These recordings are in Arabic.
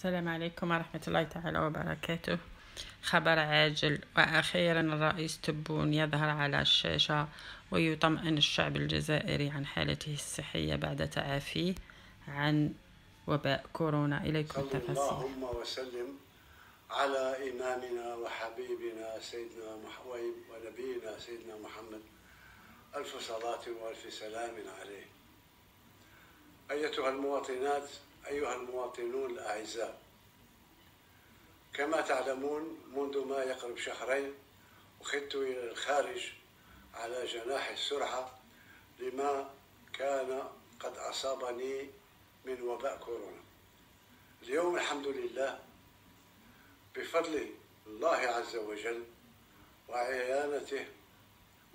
السلام عليكم ورحمة الله تعالى وبركاته. خبر عاجل. وأخيرا الرئيس تبون يظهر على الشاشة ويطمئن الشعب الجزائري عن حالته الصحية بعد تعافيه عن وباء كورونا. إليكم التفاصيل اللهم وسلم على إمامنا وحبيبنا سيدنا محويم ونبينا سيدنا محمد. ألف صلاة وألف سلام عليه. أيتها المواطنات أيها المواطنون الأعزاء كما تعلمون منذ ما يقرب شهرين أخذت إلى الخارج على جناح السرعة لما كان قد أصابني من وباء كورونا. اليوم الحمد لله بفضل الله عز وجل وعيانته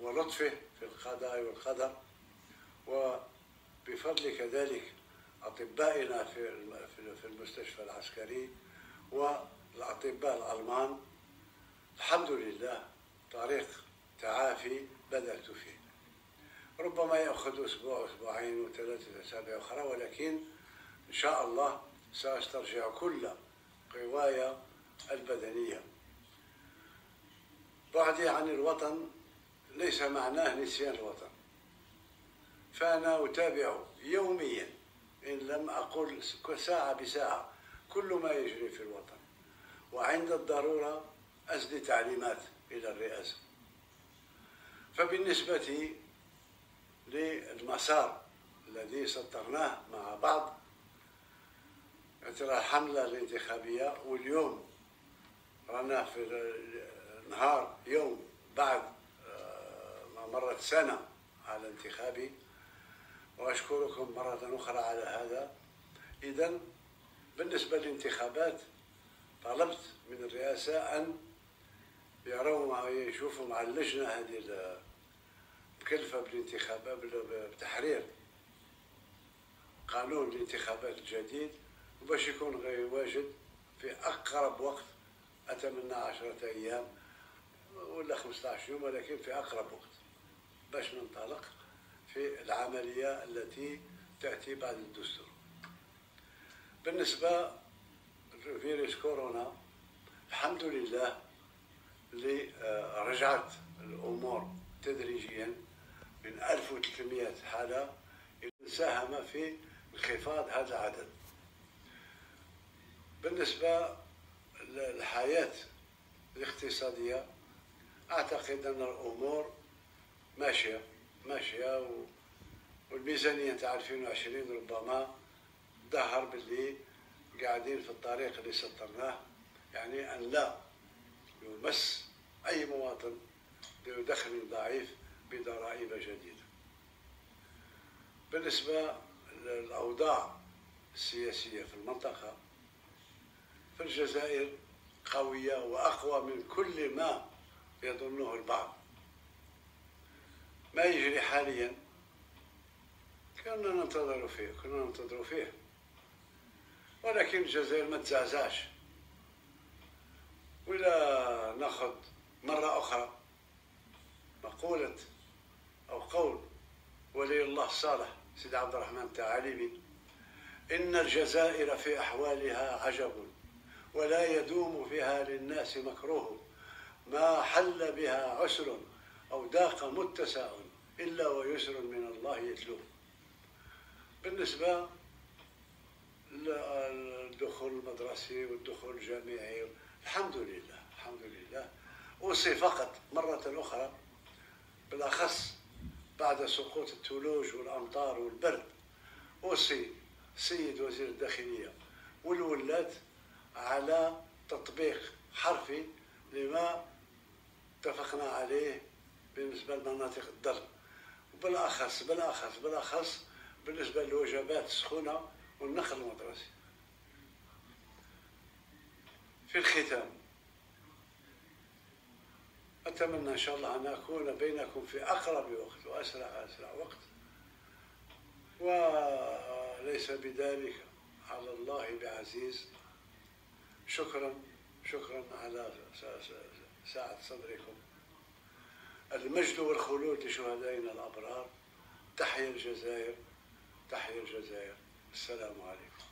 ولطفه في القضاء والقدر وبفضل كذلك أطبائنا في في المستشفى العسكري والأطباء الألمان الحمد لله طريق تعافي بدأت فيه. ربما يأخذ أسبوع أسبوعين وثلاثة أسابيع أخرى ولكن إن شاء الله سأسترجع كل قواي البدنية. بعدي عن الوطن ليس معناه نسيان الوطن. فأنا أتابع يوميا إن لم أقل ساعة بساعة كل ما يجري في الوطن. وعند الضرورة أسدي تعليمات إلى الرئاسة. فبالنسبة للمسار الذي سطرناه مع بعض ترى الحملة الانتخابية واليوم رانا في نهار يوم بعد آه، ما مرت سنة على انتخابي. وأشكركم مرة أخرى على هذا. إذا بالنسبة للانتخابات طلبت من الرئاسة أن يروا يشوفوا مع اللجنة هذه مكلفة بالانتخابات بتحرير قانون الانتخابات الجديد. وباش يكون غير واجد في أقرب وقت أتمنى عشرة أيام ولا 15 يوم ولكن في أقرب وقت. باش ننطلق. في العملية التي تأتي بعد الدستور. بالنسبة لفيروس كورونا الحمد لله اللي رجعت الأمور تدريجيا من 1300 حالة ساهم في انخفاض هذا العدد. بالنسبة للحياة الاقتصادية أعتقد أن الأمور ماشية. ماشية والميزانية تاع 2020 ربما ظهر باللي قاعدين في الطريق اللي سطرناه يعني أن لا يمس أي مواطن ذو دخل ضعيف بضرائب جديدة. بالنسبة للأوضاع السياسية في المنطقة فالجزائر قوية وأقوى من كل ما يجري حاليا. كنا ننتظر فيه كنا ننتظر فيه. ولكن الجزائر ما تزعزعش. ولا نأخذ مرة أخرى مقولة أو قول ولي الله الصالح سيد عبد الرحمن التعاليبي إن الجزائر في أحوالها عجب ولا يدوم فيها للناس مكروه. ما حل بها عسر أو ضاق متسع. إلا ويسر من الله يتلوه. بالنسبة للدخول المدرسي والدخول الجامعي الحمد لله الحمد لله. أوصي فقط مرة أخرى بالأخص بعد سقوط الثلوج والأمطار والبرد أوصي السيد وزير الداخلية والولاة على تطبيق حرفي لما اتفقنا عليه بالنسبة لمناطق الضرب وبالأخص بالأخص بالأخص بالنسبة للوجبات السخونة والنقل المدرسي. في الختام أتمنى إن شاء الله أن أكون بينكم في أقرب وقت وأسرع أسرع وقت. وليس بذلك على الله بعزيز. شكرا شكرا على ساعة صدركم المجد والخلود لشهدائنا الأبرار. تحيا الجزائر تحيا الجزائر. السلام عليكم.